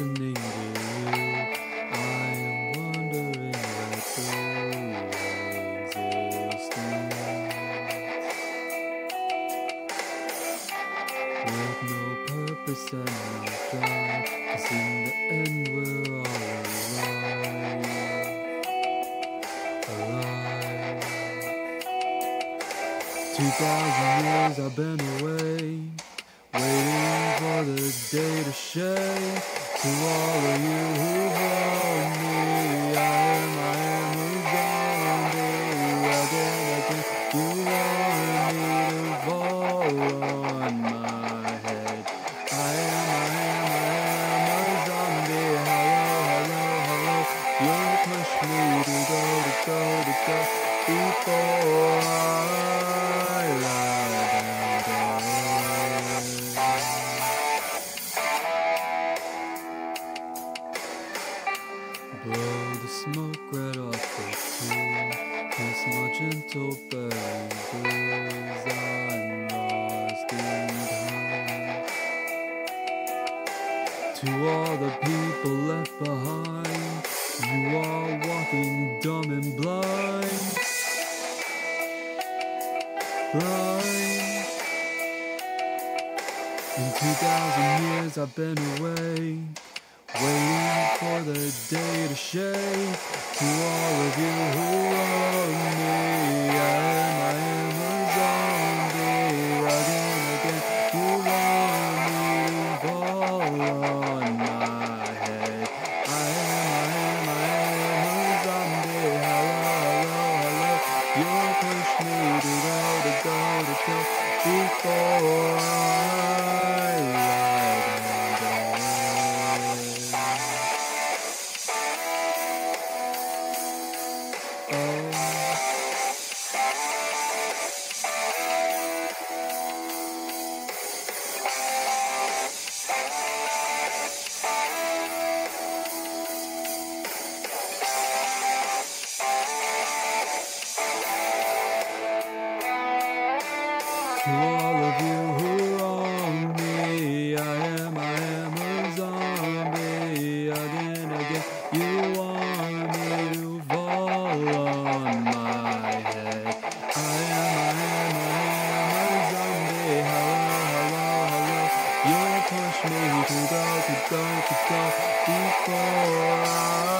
listening to you. I am wondering about your existence. With no purpose and no drive, cause in the end we're all alive. Alive. Two thousand years I've been away waiting for the day to shine. To all of you who hold me, I am, I am a zombie. Again, again, you want me to fall on my head. I am, I am, I am a zombie. Hello, hello, hello. You push me to go, to go, to go before I Blow the smoke right off the tool. Kiss my gentle babies. I'm lost in time. To all the people left behind, you are walking dumb and blind. Blind. In 2,000 years I've been away, for the day to shake. To all of you who love me, I am, I am a zombie. Again, again, you want me to fall on my head. I am, I am, I am a zombie. Hello, hello, hello. You push me to go, to go, to go before I lie To all of you who own me, I am, I am a zombie. Again, again, you want me to fall on my head. I am, I am, I am a zombie. Hello, hello, hello. You push me to go, to go, to go before I.